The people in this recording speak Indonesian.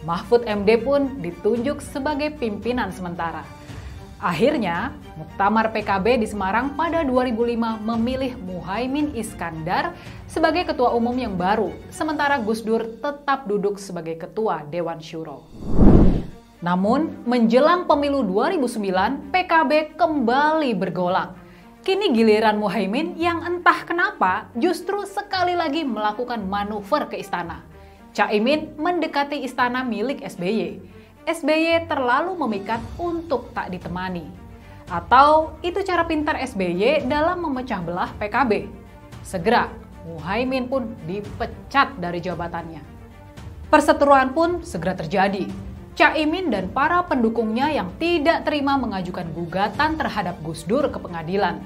Mahfud MD pun ditunjuk sebagai pimpinan sementara. Akhirnya, Muktamar PKB di Semarang pada 2005 memilih Muhaimin Iskandar sebagai ketua umum yang baru, sementara Gus Dur tetap duduk sebagai ketua Dewan Syuro. Namun, menjelang pemilu 2009, PKB kembali bergolak. Kini giliran Muhaimin yang entah kenapa justru sekali lagi melakukan manuver ke istana. Caimin mendekati istana milik SBY. SBY terlalu memikat untuk tak ditemani. Atau itu cara pintar SBY dalam memecah belah PKB. Segera, Muhaimin pun dipecat dari jabatannya. Perseteruan pun segera terjadi. Caimin dan para pendukungnya yang tidak terima mengajukan gugatan terhadap Gus Dur ke pengadilan.